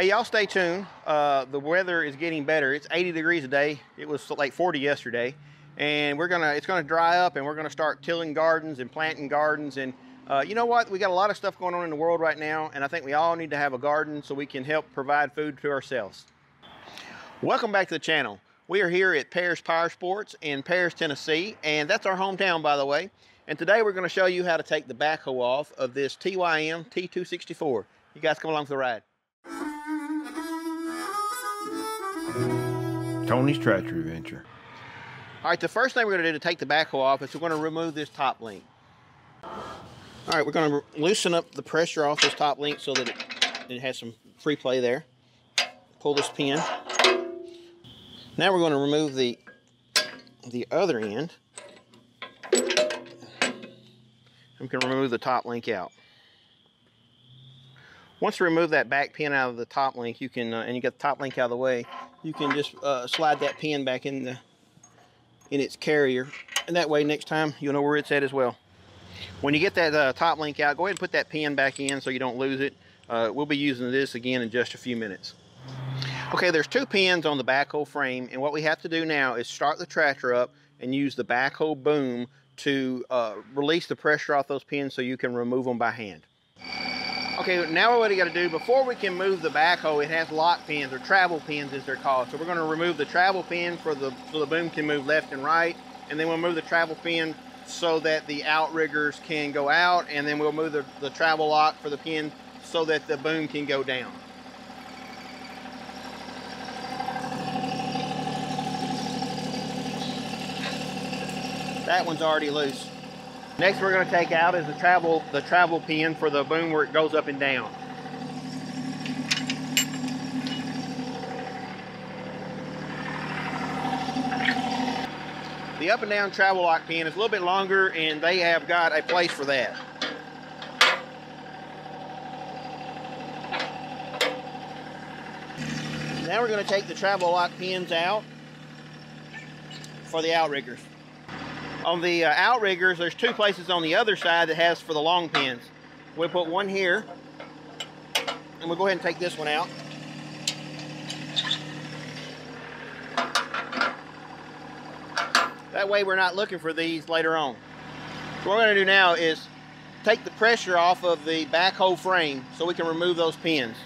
Hey, y'all stay tuned. Uh, the weather is getting better. It's 80 degrees a day. It was like 40 yesterday. And we're gonna, it's gonna dry up and we're gonna start tilling gardens and planting gardens. And uh, you know what? We got a lot of stuff going on in the world right now. And I think we all need to have a garden so we can help provide food to ourselves. Welcome back to the channel. We are here at Paris Power Sports in Paris, Tennessee. And that's our hometown, by the way. And today we're gonna show you how to take the backhoe off of this TYM T264. You guys come along for the ride. Tony's Tractor Adventure. All right, the first thing we're gonna do to take the backhoe off is we're gonna remove this top link. All right, we're gonna loosen up the pressure off this top link so that it, it has some free play there. Pull this pin. Now we're gonna remove the, the other end. We can remove the top link out. Once you remove that back pin out of the top link, you can, uh, and you get the top link out of the way, you can just uh, slide that pin back in the in its carrier, and that way next time you'll know where it's at as well. When you get that uh, top link out, go ahead and put that pin back in so you don't lose it. Uh, we'll be using this again in just a few minutes. Okay, there's two pins on the backhoe frame, and what we have to do now is start the tractor up and use the backhoe boom to uh, release the pressure off those pins so you can remove them by hand. Okay, now what we got to do, before we can move the backhoe, it has lock pins, or travel pins as they're called. So we're to remove the travel pin for the, so the boom can move left and right, and then we'll move the travel pin so that the outriggers can go out, and then we'll move the, the travel lock for the pin so that the boom can go down. That one's already loose. Next we're going to take out is the travel the travel pin for the boom where it goes up and down. The up and down travel lock pin is a little bit longer and they have got a place for that. Now we're going to take the travel lock pins out for the outriggers. On the uh, outriggers, there's two places on the other side that has for the long pins. We'll put one here, and we'll go ahead and take this one out. That way we're not looking for these later on. So what we're gonna do now is take the pressure off of the backhoe frame so we can remove those pins.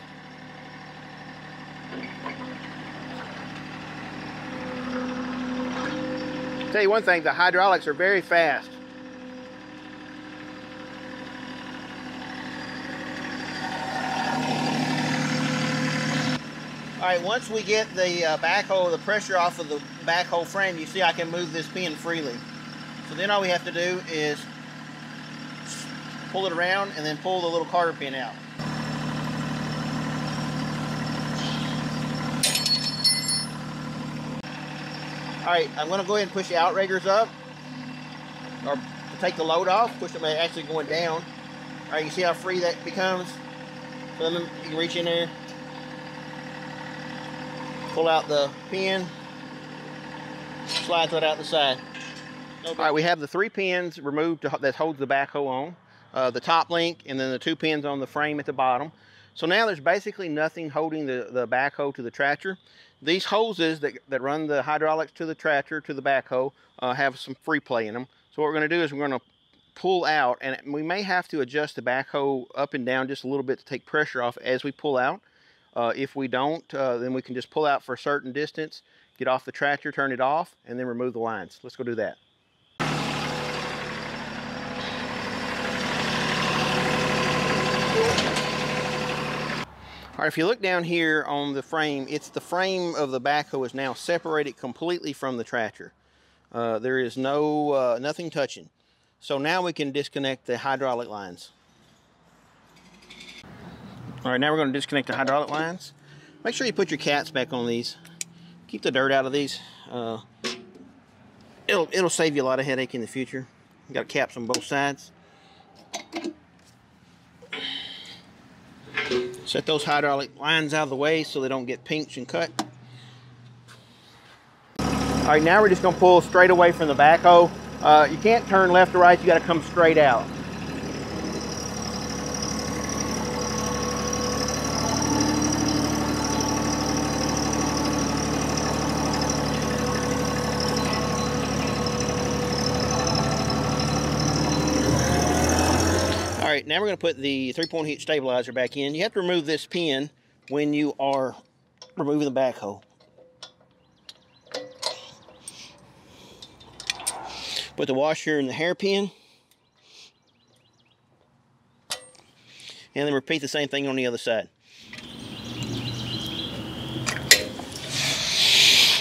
Tell you one thing, the hydraulics are very fast. All right, once we get the uh, backhoe, the pressure off of the backhoe frame, you see I can move this pin freely. So then all we have to do is pull it around and then pull the little carter pin out. All right, I'm gonna go ahead and push the outriggers up, or take the load off, push them actually going down. All right, you see how free that becomes? So then you can reach in there, pull out the pin, slide that out the side. All right, we have the three pins removed to, that holds the backhoe on, uh, the top link, and then the two pins on the frame at the bottom. So now there's basically nothing holding the, the backhoe to the tractor. These hoses that, that run the hydraulics to the tractor, to the backhoe, uh, have some free play in them. So what we're gonna do is we're gonna pull out, and we may have to adjust the backhoe up and down just a little bit to take pressure off as we pull out. Uh, if we don't, uh, then we can just pull out for a certain distance, get off the tractor, turn it off, and then remove the lines. Let's go do that. All right, if you look down here on the frame, it's the frame of the backhoe is now separated completely from the tractor. Uh, there is no uh, nothing touching. So now we can disconnect the hydraulic lines. All right, now we're going to disconnect the hydraulic lines. Make sure you put your cats back on these. Keep the dirt out of these. Uh, it'll it'll save you a lot of headache in the future. You got caps on both sides. Set those hydraulic lines out of the way so they don't get pinched and cut. All right, now we're just gonna pull straight away from the backhoe. Uh, you can't turn left or right, you gotta come straight out. Now we're going to put the three-point hitch stabilizer back in. You have to remove this pin when you are removing the backhoe. Put the washer and the hairpin. And then repeat the same thing on the other side.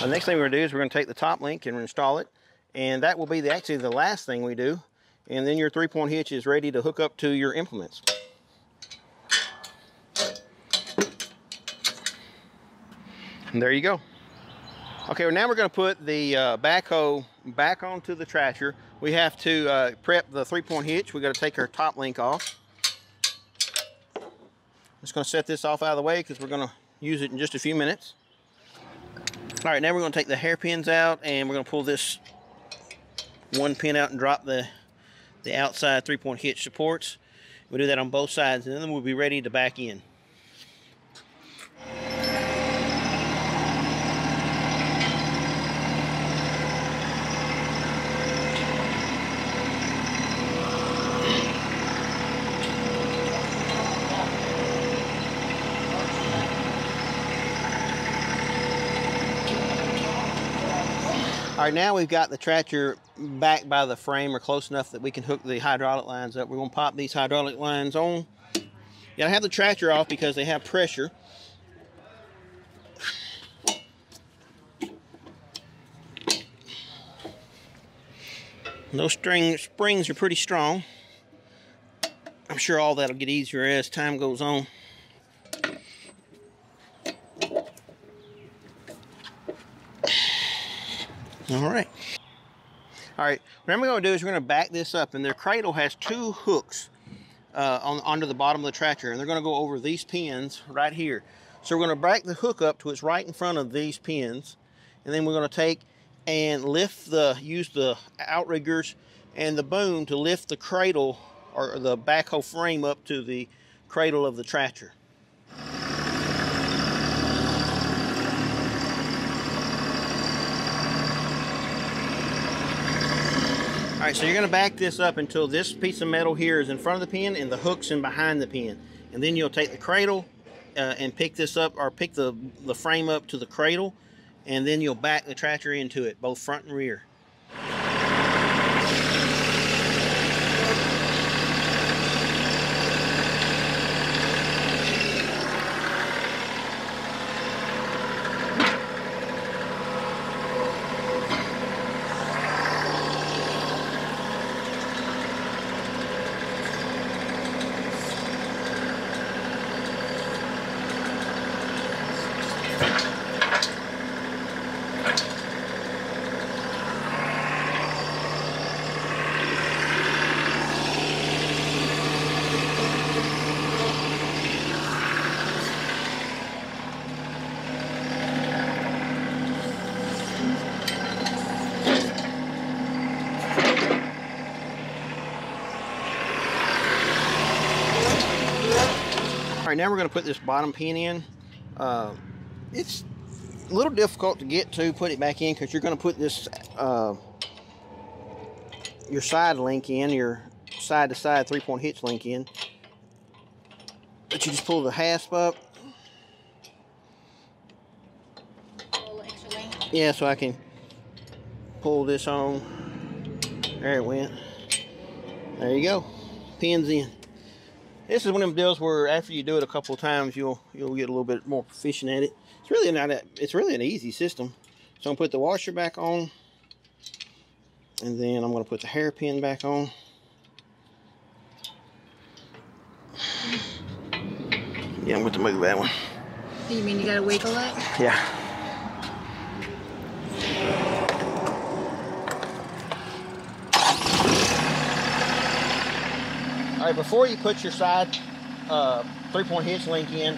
The next thing we're going to do is we're going to take the top link and install it. And that will be the, actually the last thing we do. And then your three-point hitch is ready to hook up to your implements. And there you go. Okay, well now we're going to put the uh, backhoe back onto the tractor. We have to uh, prep the three-point hitch. we got to take our top link off. Just going to set this off out of the way because we're going to use it in just a few minutes. All right, now we're going to take the hairpins out and we're going to pull this one pin out and drop the, the outside three-point hitch supports. We'll do that on both sides and then we'll be ready to back in. All right, now we've got the tractor back by the frame or close enough that we can hook the hydraulic lines up. We're gonna pop these hydraulic lines on. You gotta have the tractor off because they have pressure. Those string springs are pretty strong. I'm sure all that'll get easier as time goes on. All right. All right, what I'm going to do is we're going to back this up, and their cradle has two hooks uh, on under the bottom of the tractor, and they're going to go over these pins right here. So we're going to back the hook up to it's right in front of these pins, and then we're going to take and lift the, use the outriggers and the boom to lift the cradle or the backhoe frame up to the cradle of the tractor. All right, so you're gonna back this up until this piece of metal here is in front of the pin and the hook's in behind the pin. And then you'll take the cradle uh, and pick this up or pick the, the frame up to the cradle and then you'll back the tractor into it, both front and rear. Right, now we're going to put this bottom pin in. Uh, it's a little difficult to get to, put it back in, because you're going to put this, uh, your side link in, your side-to-side three-point hitch link in. But you just pull the hasp up. Yeah, so I can pull this on. There it went. There you go. Pins in. This is one of them deals where after you do it a couple of times, you'll you'll get a little bit more proficient at it. It's really not a, it's really an easy system. So I'm gonna put the washer back on, and then I'm gonna put the hairpin back on. Yeah, I'm going to move that one. You mean you gotta wiggle it? Yeah. All right, before you put your side uh, three-point hitch link in,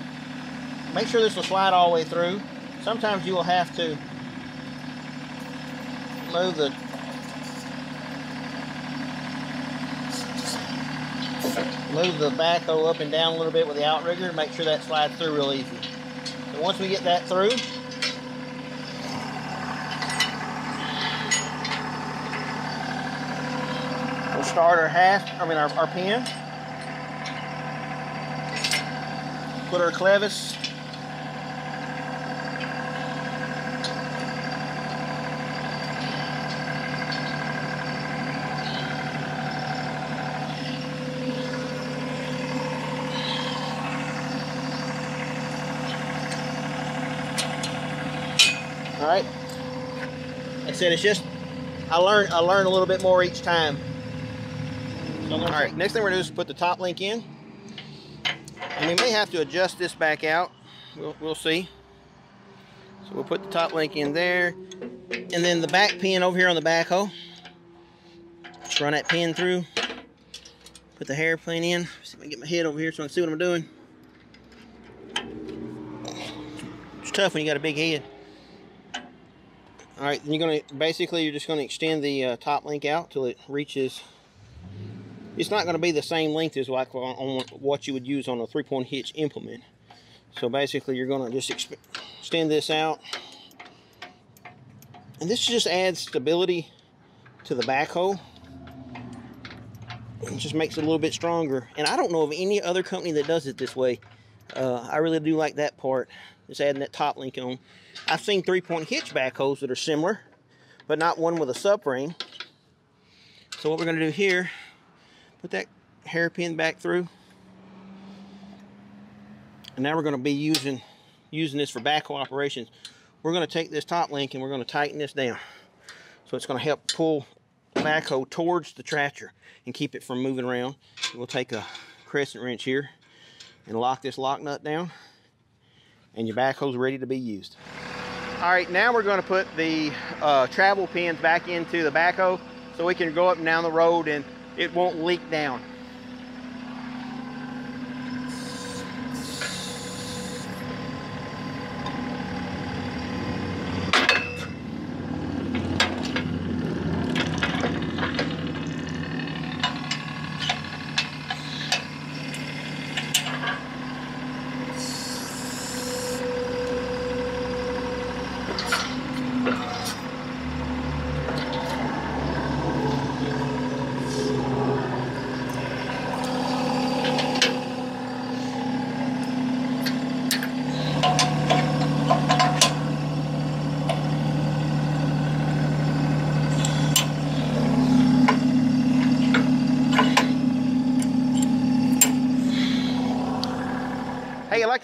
make sure this will slide all the way through. Sometimes you will have to move the move the backhoe up and down a little bit with the outrigger make sure that slides through real easy. So once we get that through, start our hasp, I mean our, our pin. put our clevis. All right. Like I said, it's just I learn I learn a little bit more each time. All right, next thing we're gonna do is put the top link in. And we may have to adjust this back out. We'll, we'll see. So we'll put the top link in there. And then the back pin over here on the backhoe. Just run that pin through. Put the hairpin in. See if I can get my head over here so I can see what I'm doing. It's tough when you got a big head. All right, then you're gonna, basically you're just gonna extend the uh, top link out till it reaches, it's not gonna be the same length as like on, on what you would use on a three-point hitch implement. So basically you're gonna just extend this out. And this just adds stability to the backhoe. It just makes it a little bit stronger. And I don't know of any other company that does it this way. Uh, I really do like that part. Just adding that top link on. I've seen three-point hitch backhoes that are similar, but not one with a subframe. So what we're going to do here, put that hairpin back through. And now we're going to be using using this for backhoe operations. We're going to take this top link and we're going to tighten this down. So it's going to help pull the backhoe towards the tractor and keep it from moving around. We'll take a crescent wrench here and lock this lock nut down and your backhoe's ready to be used. All right, now we're gonna put the uh, travel pins back into the backhoe so we can go up and down the road and it won't leak down.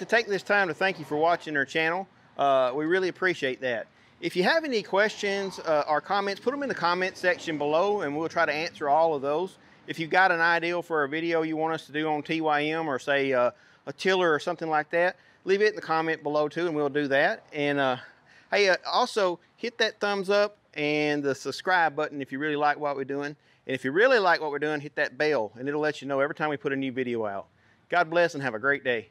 To take this time to thank you for watching our channel. Uh, we really appreciate that. If you have any questions uh, or comments, put them in the comment section below and we'll try to answer all of those. If you've got an idea for a video you want us to do on TYM or say uh, a tiller or something like that, leave it in the comment below too and we'll do that. And uh, hey, uh, also hit that thumbs up and the subscribe button if you really like what we're doing. And if you really like what we're doing, hit that bell and it'll let you know every time we put a new video out. God bless and have a great day.